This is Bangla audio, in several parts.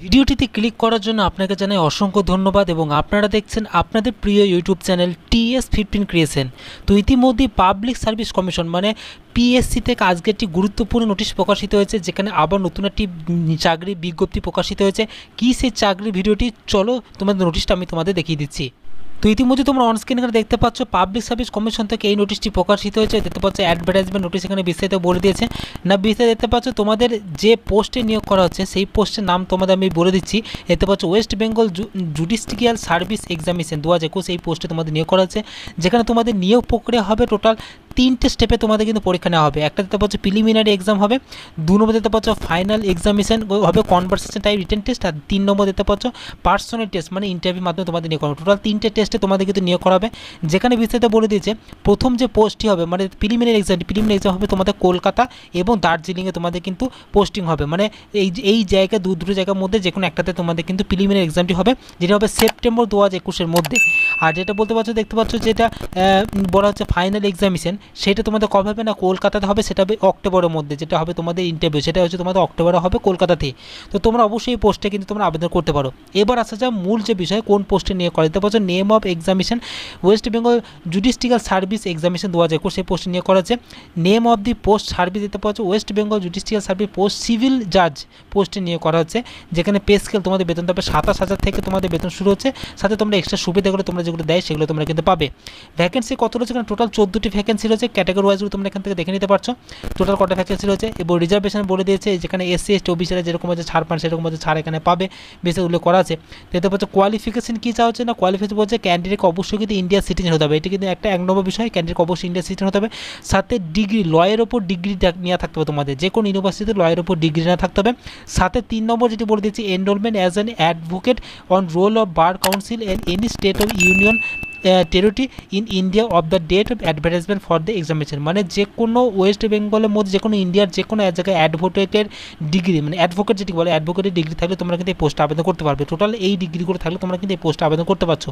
ভিডিওটিতে ক্লিক করার জন্য আপনাকে জানাই অসংখ্য ধন্যবাদ এবং আপনারা দেখছেন আপনাদের প্রিয় YouTube channel TS fifteen creation. তো ইতিমধ্যে পাবলিক সার্ভিস কমিশন মানে পিএসসি থেকে আজকে একটি গুরুত্বপূর্ণ নোটিশ প্রকাশিত হয়েছে, যেখানে আবার নতুন একটি চাকরি বিজ্ঞপ্তি প্রকাশিত হয়েছে। কী সেই চাকরির ভিডিওটি? চলো তোমাদের নোটিশটা আমি তোমাদের দেখিয়ে দিচ্ছি। তো ইতিমধ্যে তোমরা অনস্ক্রিন এখানে দেখতে পাচ্ছ পাবলিক সার্ভিস কমিশন থেকে এই নোটিশটি প্রকাশিত হয়েছে। দেখতে পাচ্ছ অ্যাডভার্টাইজমেন্ট নোটিশ এখানে বিস্তারিত বলে দিয়েছে। না, বিস্তারিত দেখতে পাচ্ছ, তোমাদের যে পোস্টে নিয়োগ করা হচ্ছে, সেই পোস্টের নাম তোমাদের আমি বলে দিচ্ছি। দেখতে পাচ্ছ West Bengal judicial service examination দু হাজার একুশ এই পোস্টে তোমাদের নিয়োগ করা হচ্ছে। যেখানে তোমাদের নিয়োগ প্রক্রিয়া হবে টোটাল তিনটে স্টেপে তোমাদের কিন্তু পরীক্ষা নেওয়া হবে। একটা দেখতে পাচ্ছ প্রিলিমিনারি এক্সাম হবে, দু নম্বর দিতে পারছ ফাইনাল এক্সামিনেশন হবে কনভারসেশন টাইপ রিটেন টেস্ট আর তিন নম্বর দিতে পারছ পার্সোনাল টেস্ট মানে ইন্টারভিউর মাধ্যমে তোমাদের নিয়োগ করা টোটাল তিনটে টেস্টে তোমাদের কিন্তু নিয়োগ করা হবে। যেখানে বিস্তারিত বলে দিয়েছে, প্রথম যে পোস্টটি হবে মানে প্রিলিমিনারি এক্সাম প্রিলিমিনারি এক্সাম হবে তোমাদের কলকাতা এবং দার্জিলিংয়ে তোমাদের কিন্তু পোস্টিং হবে। মানে এই এই জায়গা, দু, দুটো জায়গার মধ্যে যে কোনো একটাতে তোমাদের কিন্তু প্রিলিমিনারি এক্সামটি হবে, যেটা হবে সেপ্টেম্বর দু হাজার একুশের মধ্যে। আর যেটা বলতে পারছ, দেখতে পাচ্ছ যেটা বলা হচ্ছে ফাইনাল এক্সামিনেশন সেটা তোমাদের কবে হবে না কলকাতাতে হবে সেটা হবে অক্টোবরের মধ্যে, যেটা হবে তোমাদের ইন্টারভিউ সেটা হচ্ছে তোমাদের অক্টোবরে হবে কলকাতাতে তো তোমরা অবশ্যই এই পোস্টে কিন্তু তোমরা আবেদন করতে পারো। এবার আসা যাক মূল যে বিষয়, কোন পোস্টে নিয়ে করা দিতে পারছ name of examination West Bengal judicial service examination দু হাজার সেই পোস্টে নিয়ে করা হচ্ছে name of the post service দিতে পারছ West Bengal judicial service post civil জাজ পোস্টে নিয়ে করা হচ্ছে, যেখানে পে স্কেল তোমাদের বেতন পাবে সাতাশ হাজার থেকে তোমাদের বেতন শুরু হচ্ছে, সাথে তোমরা এক্সট্রা সুবিধাগুলো তোমরা যেগুলো দেয় সেগুলো তোমরা কিন্তু পাবে। ভ্যাকেন্সি কত রয়েছে? এখানে টোটাল চোদ্দোটি ভ্যাকেন্সি ক্যাটাগরি ওয়াইজগুলো তোমরা এখান থেকে দেখে নিতে পারছ। টোটাল কটা ভ্যাকেন্সি রয়েছে এবং রিজার্ভেশন বলে দিয়েছে, যেখানে এসসি এসটি ওবিসিরা যেরকম আছে ছাড় পান, সেরকম আছে ছাড় এখানে পাবে, বেশি উল্লেখ করা আছে। দেখতে পাচ্ছ কোয়ালিফিকেশন কী চাওয়া হচ্ছে না? কোয়ালিফিকেশন বলছে ক্যান্ডিডেটকে অবশ্যই কিন্তু ইন্ডিয়া সিটিজেন হতে হবে। এটি কিন্তু একটা এক নম্বর বিষয় ক্যান্ডিডেট অবশ্যই ইন্ডিয়া সিটিজেন হতে হবে। সাথে ডিগ্রি লয়ের ওপর ডিগ্রি নেওয়া থাকতে হবে তোমাদের। যে কোনো ইউনিভার্সিটিতে লয়ের ওপর ডিগ্রি নেওয়া থাকতে হবে। সাথে তিন নম্বর যেটি বলে দিচ্ছি enrolment as an advocate on roll of bar council and any state of union territory in India of the date of advertisement for the examination মানে যে কোনো ওয়েস্ট বেঙ্গলের মধ্যে যে কোনো ইন্ডিয়ার যে কোনো জায়গায় অ্যাডভোকেটের ডিগ্রি মানে অ্যাডভোকেট যেটি বলে অ্যাডভোকেটের ডিগ্রি থাকলে তোমরা কিন্তু এই পোস্টে আবেদন করতে পারবে। টোটাল এই ডিগ্রিগুলো থাকলে তোমরা কিন্তু এই পোস্টে আবেদন করতে পারছ।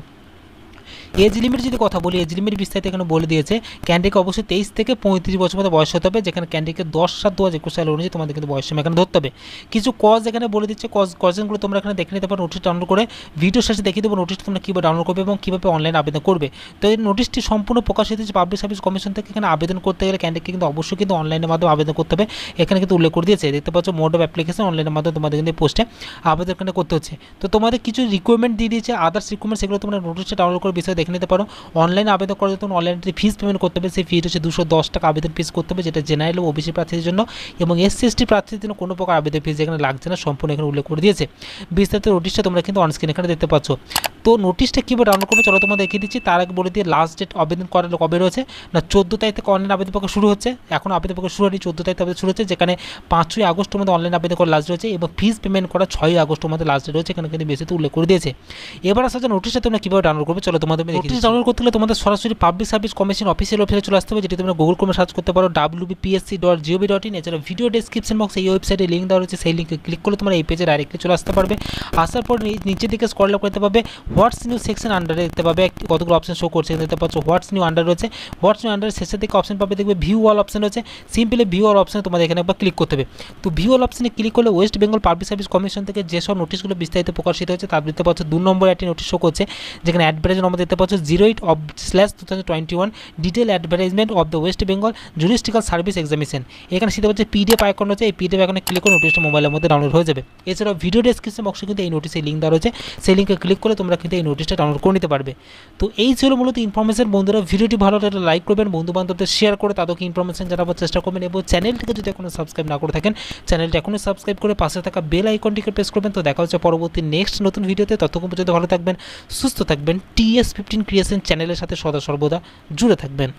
এজ লিমিট যদি কথা বলি, এজ লিমিট বিস্তারিত এখানে বলে দিয়েছে ক্যান্ডিকে অবশ্যই তেইশ থেকে পঁয়ত্রিশ বছর মধ্যে বয়স হতে হবে, যেখানে ক্যান্ডিকে দশ সাত দু হাজার একুশ সাল অনুযায়ী তোমাদের কিন্তু বয়স এখানে ধরতে হবে। কিছু কজ এখানে বলে দিচ্ছে কজ কজনগুলো তোমরা এখানে দেখে নিতে পারো নোটিশ ডাউনলোড করে ভিডিও শেষে দেখিয়ে দেবো নোটিশ তোমরা কীভাবে ডাউনলোড করবে এবং কীভাবে অনলাইন আবেদন করবে। তো এই নোটিশটি সম্পূর্ণ প্রকাশিত হচ্ছে পাবলিক সার্ভিস কমিশন থেকে, এখানে আবেদন করতে গেলে ক্যান্ডিকে কিন্তু অবশ্যই কিন্তু অনলাইনের মাধ্যমে আবেদন করতে হবে। এখানে কিন্তু উল্লেখ করে দিয়েছে, দেখতে পাচ্ছ মোড অফ অ্যাপ্লিকেশন অনলাইনের মাধ্যমে তোমাদের কিন্তু পোস্টে আবেদন এখানে করতে হচ্ছে। তো তোমাদের কিছু রিকোয়ারমেন্ট দিয়ে দিয়েছে আদার্স রিকোয়ারমেন্ট সেগুলো তোমরা নোটিশটা ডাউনলোড করে বিষয়ে দেখে নিতে পারো। অনলাইন আবেদন করার জন্য অনলাইনে ফিস পেমেন্ট করতে হবে, সেই ফিজ হচ্ছে দুশো দশ টাকা আবেদন ফিস করতে হবে, যেটা জেনারেল ওবিসি প্রার্থীদের জন্য এবং এসসি এসটি প্রার্থীদের জন্য কোনো প্রকার আবেদন ফিস এখানে লাগছে না, সম্পূর্ণ এখানে উল্লেখ করে দিয়েছে। বিস্তারিত নোটিশটা তোমরা কিন্তু অনস্ক্রিন এখানে দেখতে পাচ্ছ। তো নোটিশটা কীভাবে ডাউনলোড করবে চলো তোমরা দেখিয়ে দিচ্ছি। তার আগে বলে দিয়ে লাস্ট ডেট আবেদন করার কবে রয়েছে? না চোদ্দ তারিখ থেকে অনলাইন আবেদন পক্ষ শুরু হচ্ছে। এখন আবেদন পক্ষ শুরু হয়নি চোদ্দ তারিখ আবেদন শুরু হচ্ছে যেখানে পাঁচই আগস্টের মধ্যে অনলাইন আবেদন করা লাস্ট রয়েছে এবং ফিস পেমেন্ট করা ছয়ই আগস্টের মধ্যে লাস্ট ডেট রয়েছে এখানে কিন্তু বেশি উল্লেখ করে দিয়েছে। এবার আসা যে নোটিশটা তোমরা কীভাবে ডাউনলোড করবে? চলো তোমাদের নোটিশ ডাউনলোড করতে হলে তোমাদের সরাসরি পাবলিক সার্ভিস কমিশন অফিসিয়াল ওয়েবসাইটে চলে আসতে হবে যেটি তোমরা গুগল ক্রমে সার্চ করতে পারো WBPSC dot GOV dot in এছাড়া ভিডিও ডেসক্রিপশন বক্সে এই ওয়েবসাইটে লিঙ্ক দেওয়া রয়েছে সেই লিঙ্কে ক্লিক করলে তোমরা এই পেজে ডাইরেক্টলি চলে আসতে পারবে। আসার পর নিচের দিকে স্ক্রল করতে পারবে হোয়াটস নিউ সেকশন আন্ডারে দেখতে পাবে কতগুলো অপশন শো করছে। দেখতে পাচ্ছ হোয়াটস নিউ আন্ডার রয়েছে। হোয়াটস নিউ আন্ডারের শেষের দিকে অপশন পাবে, দেখবে ভিউ অল অপশন রয়েছে। সিম্পলি ভিউ অল অপশনে তোমাদের এখানে একবার ক্লিক করতে হবে। তো ভিউ অল অপশনে ক্লিক করলে West Bengal public service commission থেকে যেসব নোটিশগুলো বিস্তারিত প্রকাশিত হয়েছে, তার দেখতে পাচ্ছ দু নম্বর একটি নোটিশ শো করছে, যেখানে অ্যাডভার্টাইজ নম্বর দেখতে পাচ্ছ zero eight of slash two thousand twenty one detail advertisement of the West Bengal judicial service examination এখানে সেটা হচ্ছে পিডিএফ আইকন রয়েছে, এই পিডিএফ আইকনে ক্লিক করে নোটিশটা মোবাইলের মধ্যে ডাউনলোড হয়ে যাবে। এছাড়াও ভিডিও ডেসক্রিপশন বক্সে কিন্তু এই নোটিসের লিঙ্ক দেওয়া রয়েছে। সেই লিঙ্কে ক্লিক করে তোমরা কিন্তু এই নোটিশটা ডাউনলোড করে নিতে পারবে। তো এই ছিল মূলত ইনফরমেশন বন্ধুরা, ভিডিওটি ভালো লাগলে লাইক করবেন বন্ধু বান্ধবদের শেয়ার করে তাদেরকে ইনফরমেশন জানাবার চেষ্টা করবেন এবং চ্যানেলটিকে যদি এখনও সাবস্ক্রাইব না করে থাকেন চ্যানেলটি এখনও সাবস্ক্রাইব করে পাশে থাকা বেল আইকনটিকে প্রেস করবেন। তো দেখা হচ্ছে পরবর্তী নেক্সট নতুন ভিডিওতে ততক্ষণ পর্যন্ত ভালো থাকবেন, সুস্থ থাকবেন। টিএস ফিফটিন ক্রিয়েশন চ্যানেলের সাথে সদা সর্বদা জুড়ে থাকবেন।